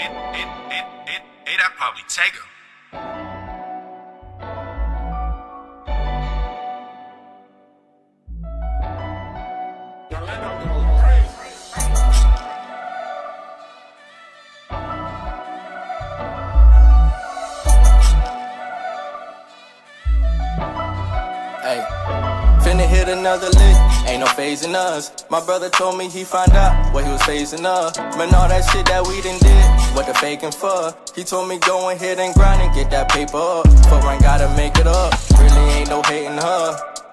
It, it, it, it, it, I probably take her. Hey, hit another lick, ain't no phasing us. My brother told me he found out what he was phasing up. Man, all that shit that we done did, what the faking for? He told me go ahead and grind and get that paper up. But I gotta make it up, really ain't no hating her.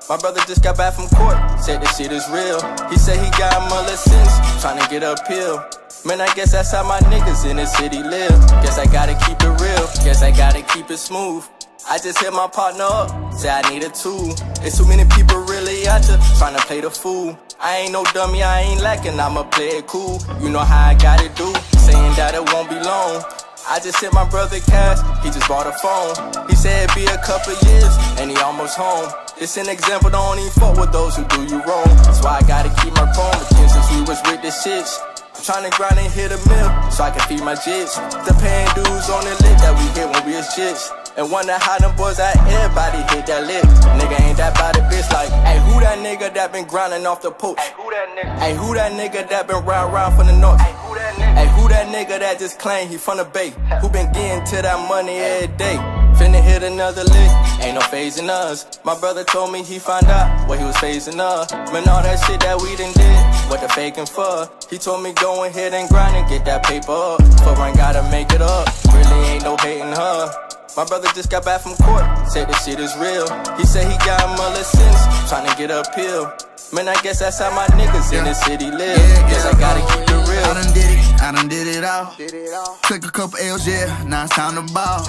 My brother just got back from court, said this shit is real. He said he got my sins, trying to get a pill. Man, I guess that's how my niggas in the city live. Guess I gotta keep it real, guess I gotta keep it smooth. I just hit my partner up, say I need a tool. There's too many people really out there trying to play the fool. I ain't no dummy, I ain't lacking, I'ma play it cool. You know how I gotta do, saying that it won't be long. I just hit my brother cash, he just bought a phone. He said be a couple years, and he almost home. It's an example, don't even fuck with those who do you wrong. That's why I gotta keep my phone again since we was with the shits. Tryna grind and hit a mill so I can feed my jits. The paying dues on the lit that we hit when we was jits. And wonder how them boys out everybody hit that lit. Nigga ain't that bad a bitch like, hey, who that nigga that been grinding off the post? Hey, who that nigga? Hey, who that nigga that been round round from the north? Hey, who that nigga? Hey, who that nigga that just claim he from the bay? Who been getting to that money every day? Finna hit another lick, ain't no phasing us. My brother told me he found out what he was phasing up. Man, all that shit that we done did, what the faking for? He told me go ahead and grind and get that paper up. But I gotta make it up, really ain't no hating her. My brother just got back from court, said this shit is real. He said he got my sins, trying to get a pill. Man, I guess that's how my niggas in the city live. Yeah, Guess I gotta keep it real. Done did it, I done did it all. Took a couple L's, yeah, now it's time to ball.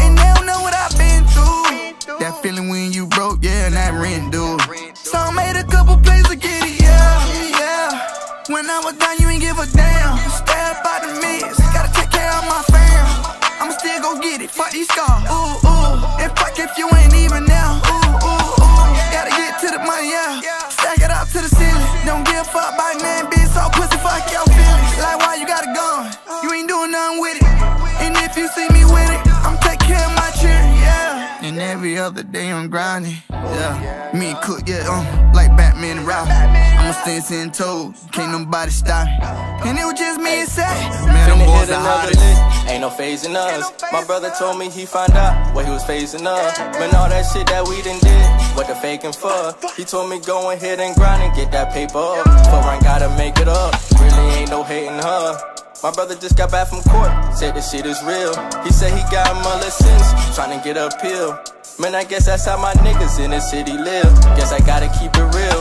And they don't know what I've been through. That feeling when you broke, yeah, and that rent due. So I made a couple plays to get it, yeah, yeah. When I was down, you ain't give a damn. Every other day I'm grinding, yeah. Me and Cook, yeah, um, like Batman and Robin. I'ma stand ten toes, can't nobody stop me. And it was just me and Seth. Man, them boys the hottest. ain't no phasing us. My brother told me he found out what he was phasing up. Man, all that shit that we done did, what the faking for? He told me go ahead and grind and get that paper up. But I gotta make it up, really ain't no hating her. My brother just got back from court, said this shit is real. He said he got my sins, trying to get a pill. Man, I guess that's how my niggas in the city live. Guess I gotta keep it real.